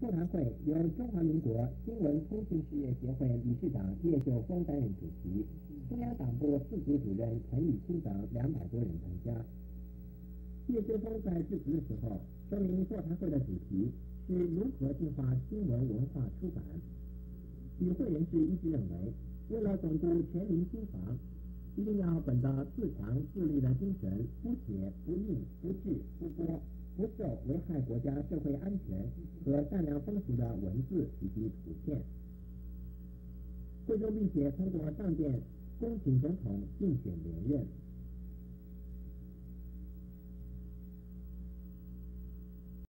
座谈会由中华民国新闻通讯事业协会理事长叶秀峰担任主席，中央党部四组主任陈以清等两百多人参加。叶秀峰在致辞的时候说明，座谈会的主题是如何净化新闻文化出版。与会人士一致认为，为了巩固全民心防，一定要本着自强自立的精神，不解不硬不治不播。不受危害国家社会安全和善良风俗的文字以及图片。贵州并且通过上电恭请总统竞选连任。